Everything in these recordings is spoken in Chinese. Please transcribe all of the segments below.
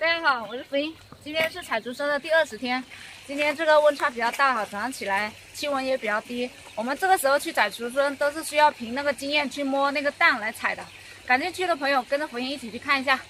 大家好，我是福音。今天是采竹荪的第二十天，今天这个温差比较大哈，早上起来气温也比较低。我们这个时候去采竹荪都是需要凭那个经验去摸那个蛋来采的。感兴趣的朋友跟着福音一起去看一下。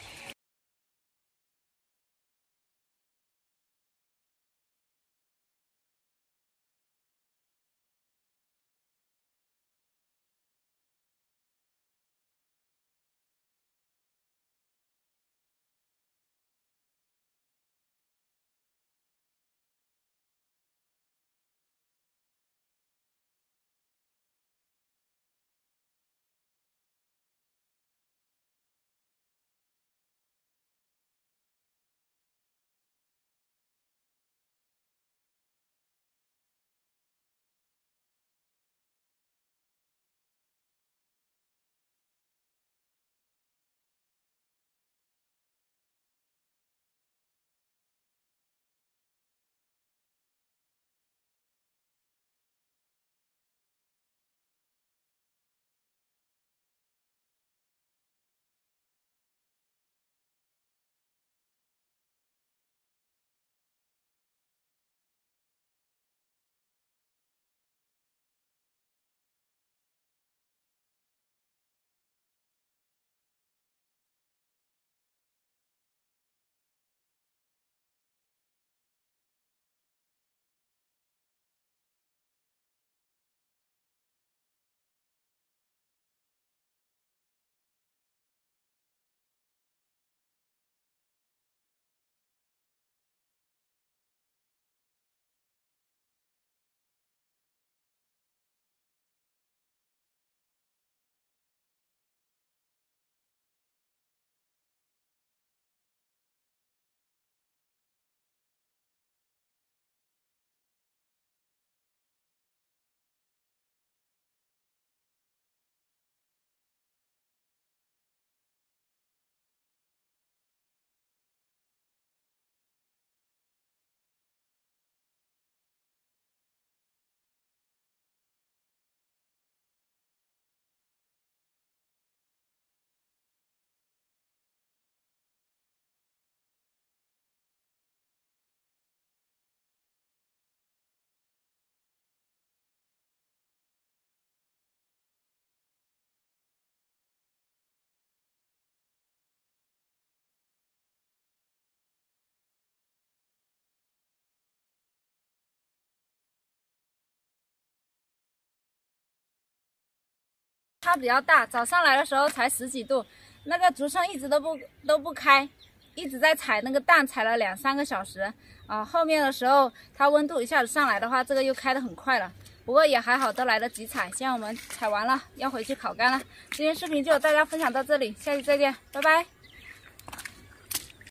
它比较大，早上来的时候才十几度，那个竹笙一直都不都不开，一直在采那个蛋，采了两三个小时啊。后面的时候它温度一下子上来的话，这个又开得很快了。不过也还好，都来得及采。现在我们采完了，要回去烤干了。今天视频就和大家分享到这里，下期再见，拜拜。